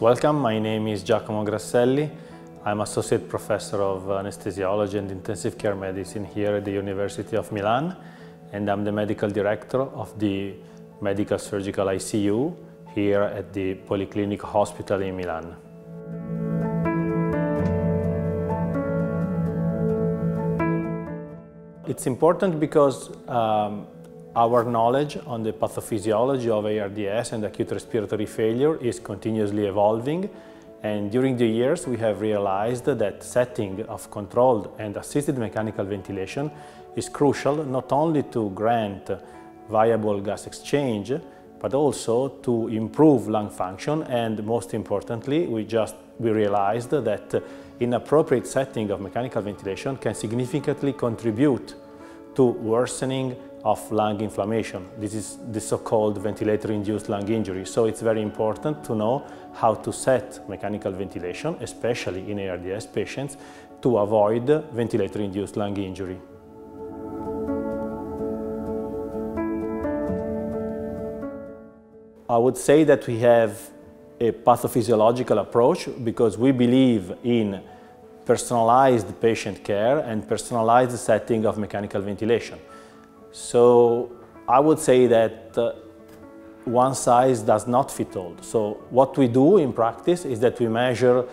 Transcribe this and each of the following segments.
Welcome, my name is Giacomo Grasselli. I'm Associate Professor of Anesthesiology and Intensive Care Medicine here at the University of Milan, and I'm the Medical Director of the Medical Surgical ICU here at the Polyclinic Hospital in Milan. It's important because um, our knowledge on the pathophysiology of ARDS and acute respiratory failure is continuously evolving and during the years we have realized that setting of controlled and assisted mechanical ventilation is crucial not only to grant viable gas exchange but also to improve lung function and most importantly we just we realized that inappropriate setting of mechanical ventilation can significantly contribute to worsening of lung inflammation. This is the so-called ventilator-induced lung injury. So it's very important to know how to set mechanical ventilation, especially in ARDS patients, to avoid ventilator-induced lung injury. I would say that we have a pathophysiological approach because we believe in personalized patient care and personalized setting of mechanical ventilation. So I would say that uh, one size does not fit all. So what we do in practice is that we measure,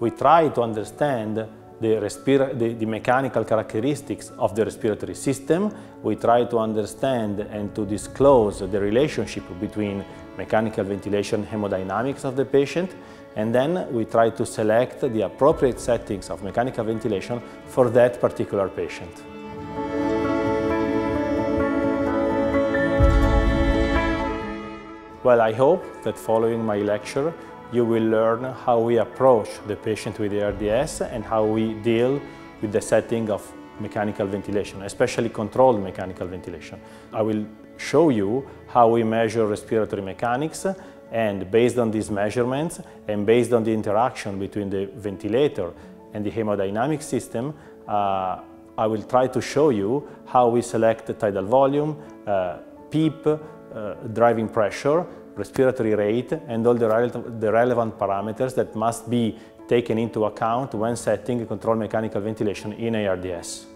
we try to understand the, the, the, mechanical characteristics of the respiratory system. We try to understand and to disclose the relationship between mechanical ventilation hemodynamics of the patient and then we try to select the appropriate settings of mechanical ventilation for that particular patient. Well, I hope that following my lecture you will learn how we approach the patient with ARDS and how we deal with the setting of mechanical ventilation, especially controlled mechanical ventilation. I will show you how we measure respiratory mechanics and based on these measurements and based on the interaction between the ventilator and the hemodynamic system, uh, I will try to show you how we select the tidal volume, uh, PEEP, uh, driving pressure, respiratory rate, and all the, the relevant parameters that must be taken into account when setting control mechanical ventilation in ARDS.